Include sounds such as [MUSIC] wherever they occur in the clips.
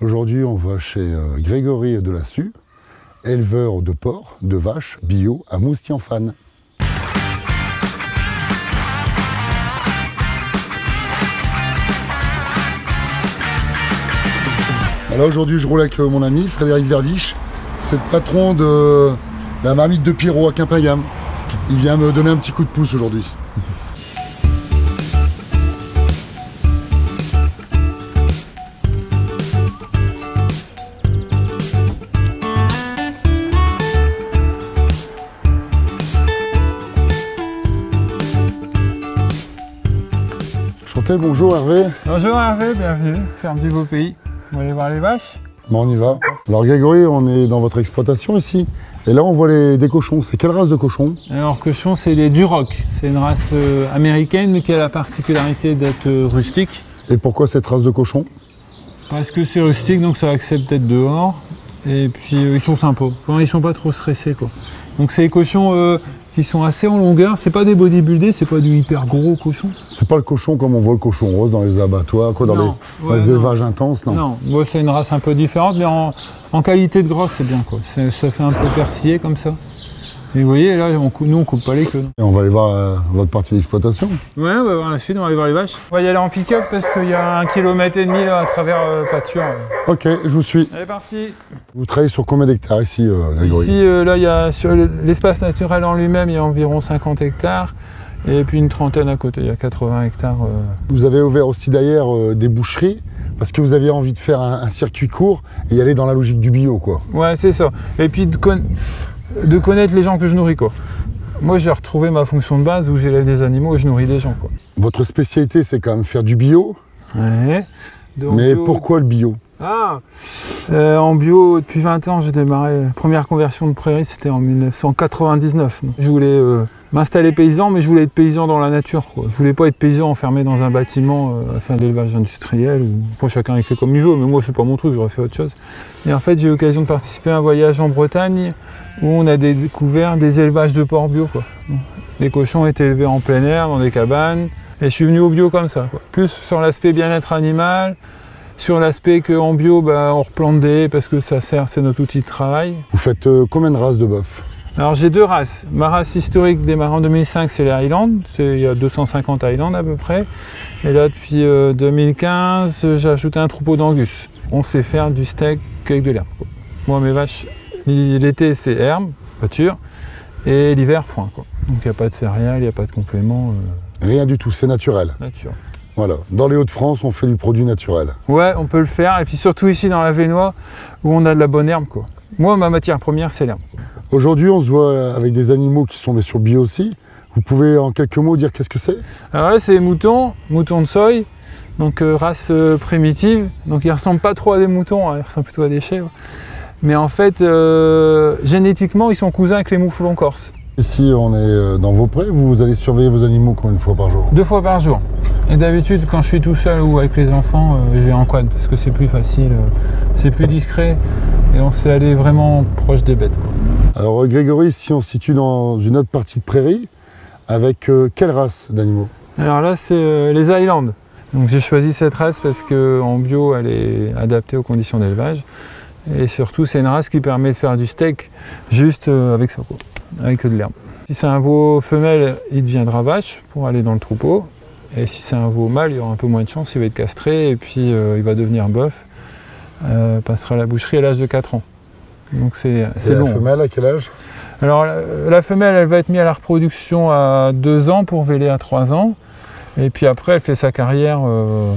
Aujourd'hui, on va chez euh, Grégory Delassus, éleveur de porcs, de vaches, bio à Moustienfane. Là aujourd'hui je roule avec euh, mon ami Frédéric Verviche, c'est le patron de la marmite de Pierrot à Quimpingam. Il vient me donner un petit coup de pouce aujourd'hui. Bonjour Hervé. Bonjour Hervé, bienvenue, ferme du beau pays. Vous allez voir les vaches? Bon, on y va. Alors Grégory, on est dans votre exploitation ici. Et là, on voit les, des cochons. C'est quelle race de cochons? Alors, cochons, c'est les Duroc. C'est une race euh, américaine, mais qui a la particularité d'être euh, rustique. Et pourquoi cette race de cochons? Parce que c'est rustique, donc ça accepte d'être dehors. Et puis, euh, ils sont sympas. Enfin, ils sont pas trop stressés, quoi. Donc, c'est des cochons qui sont assez en longueur. C'est pas des bodybuildés, c'est pas du hyper gros cochon. C'est pas le cochon comme on voit le cochon rose dans les abattoirs, quoi, dans Non. les, Ouais, élevages intenses, non, Non, moi, c'est une race un peu différente, mais en, en qualité de grotte, c'est bien, quoi. C'est- Ça fait un peu persillé comme ça. Et vous voyez, là, on nous, on coupe pas les queues. Et on va aller voir euh, votre partie d'exploitation. Ouais, on va voir la suite, on va aller voir les vaches. On va y aller en pick-up parce qu'il y a un kilomètre et demi là, à travers euh, pâture. Ok, je vous suis. Allez, parti Vous travaillez sur combien d'hectares ici, euh, Ici, euh, là, il y a sur le- l'espace naturel en lui-même, il y a environ 50 hectares. Et puis une trentaine à côté, il y a 80 hectares. euh. Vous avez ouvert aussi d'ailleurs des boucheries parce que vous aviez envie de faire un, un circuit court et y aller dans la logique du bio, quoi. Ouais, c'est ça. Et puis de, con- de connaître les gens que je nourris, quoi. Moi, j'ai retrouvé ma fonction de base où j'élève des animaux et je nourris des gens, quoi. Votre spécialité, c'est quand même faire du bio, Ouais. Donc, mais bio- pourquoi le bio? Ah Euh, En bio, depuis 20 ans, j'ai démarré. Première conversion de prairie, c'était en 1999. Donc, Je voulais euh, m'installer paysan, mais je voulais être paysan dans la nature. Quoi. Je voulais pas être paysan enfermé dans un bâtiment euh, à faire de l'élevage industriel. Ou... Bon, chacun il fait comme il veut, mais moi, c'est pas mon truc, j'aurais fait autre chose. Et en fait, j'ai eu l'occasion de participer à un voyage en Bretagne où on a découvert des élevages de porcs bio. Quoi. Les cochons étaient élevés en plein air, dans des cabanes. Et je suis venu au bio comme ça. Quoi. Plus sur l'aspect bien-être animal, sur l'aspect qu'en bio, bah, on replante des parce que ça sert, c'est notre outil de travail. Vous faites euh, combien de races de bœuf Alors j'ai deux races. Ma race historique démarrée en 2005, c'est les Highlands. C'est- Il y a 250 Highlands à peu près. Et là, depuis euh, 2015, j'ai ajouté un troupeau d'Angus. On sait faire du steak avec de l'herbe. Moi, mes vaches, l'été, c'est herbe, pâture. Et l'hiver, foin. Quoi. Donc il n'y a pas de céréales, il n'y a pas de compléments. euh, Rien du tout, c'est naturel. nature. Voilà. Dans les Hauts-de-France, on fait du produit naturel. Ouais, on peut le faire. Et puis surtout ici dans la Vénois, où on a de la bonne herbe. Quoi. Moi, ma matière première, c'est l'herbe. Aujourd'hui, on se voit avec des animaux qui sont bien sûr bio aussi. Vous pouvez en quelques mots dire qu'est-ce que c'est? Alors là, c'est les moutons, moutons de soie, donc euh, race euh, primitive. Donc ils ressemblent pas trop à des moutons, hein, ils ressemblent plutôt à des chèvres. Mais en fait, euh, génétiquement, ils sont cousins avec les mouflons corses. Ici, on est dans vos prés. Vous allez surveiller vos animaux combien de fois par jour? Deux fois par jour. Et d'habitude, quand je suis tout seul ou avec les enfants, euh, j'ai en quad parce que c'est plus facile, c'est plus discret et on sait aller vraiment proche des bêtes. quoi. Alors, Grégory, si on se situe dans une autre partie de prairie, avec euh, quelle race d'animaux? Alors là, c'est euh, les Highlands. Donc j'ai choisi cette race parce qu'en bio, elle est adaptée aux conditions d'élevage. Et surtout, c'est une race qui permet de faire du steak juste euh, avec ça, quoi, avec de l'herbe. Si c'est un veau femelle, il deviendra vache pour aller dans le troupeau. Et si c'est un veau mâle, il y aura un peu moins de chance, il va être castré et puis il va devenir bœuf. Passera à la boucherie à l'âge de 4 ans. Donc c'est c'est la long. femelle, à quel âge? Alors la, femelle, elle va être mise à la reproduction à 2 ans pour véler à 3 ans. Et puis après, elle fait sa carrière. euh,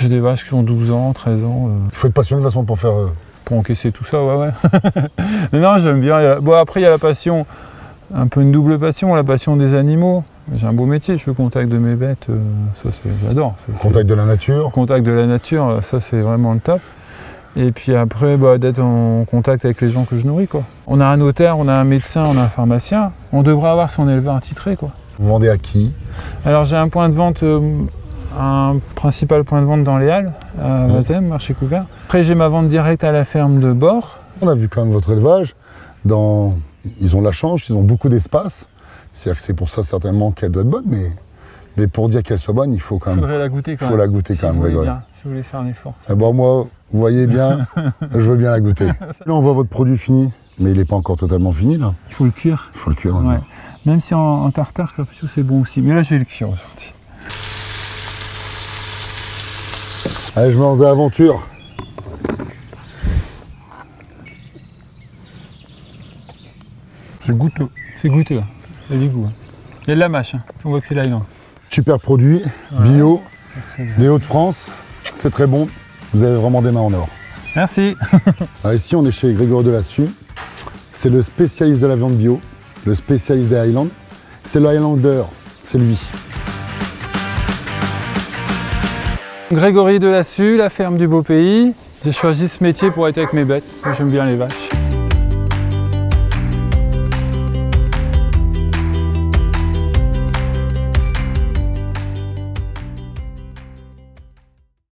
J'ai des vaches qui ont 12 ans, 13 ans, euh, Il faut être passionné de toute façon pour faire. euh, pour encaisser tout ça, ouais, ouais. Mais [LAUGHS] non, j'aime bien. Bon, après, il y a la passion, un peu une double passion, la passion des animaux. J'ai un beau métier, je suis au contact de mes bêtes, euh, ça j'adore. Contact de la nature. contact de la nature, euh, ça c'est vraiment le top. Et puis après, bah, d'être en contact avec les gens que je nourris. Quoi. On a un notaire, on a un médecin, on a un pharmacien. On devrait avoir son éleveur attitré. Quoi. Vous vendez à qui? Alors j'ai un point de vente, euh, un principal point de vente dans les Halles, à. Vazem, marché couvert. Après j'ai ma vente directe à la ferme de Bord. On a vu quand même votre élevage. Dans... Ils ont la chance, ils ont beaucoup d'espace. C'est-à-dire que c'est pour ça certainement qu'elle doit être bonne, mais, mais pour dire qu'elle soit bonne, il faut quand Il même faudrait la goûter quand faut même. la goûter quand même. Vous voulez faire un effort. Eh ben, moi, Vous voyez bien, [LAUGHS] je veux bien la goûter. [LAUGHS] Là, on voit votre produit fini, mais il n'est pas encore totalement fini, là. Il faut le cuire. Il faut le cuire Ouais. Même si en, en tartare, c'est bon aussi. Mais là, je vais le cuire aujourd'hui. Allez, je me lance dans l'aventure. C'est goûteux. C'est goûteux. hein. Il y a du goût. hein. Il y a de la mâche. hein. On voit que c'est l'Highland. Super produit, bio, des Hauts-de-France. C'est très bon. Vous avez vraiment des mains en or. Merci. Alors ici, on est chez Grégory Delassus. C'est le spécialiste de la viande bio, le spécialiste des Highlands. C'est le Highlander, c'est lui. Grégory Delassus, la ferme du beau pays. J'ai choisi ce métier pour être avec mes bêtes. J'aime bien les vaches.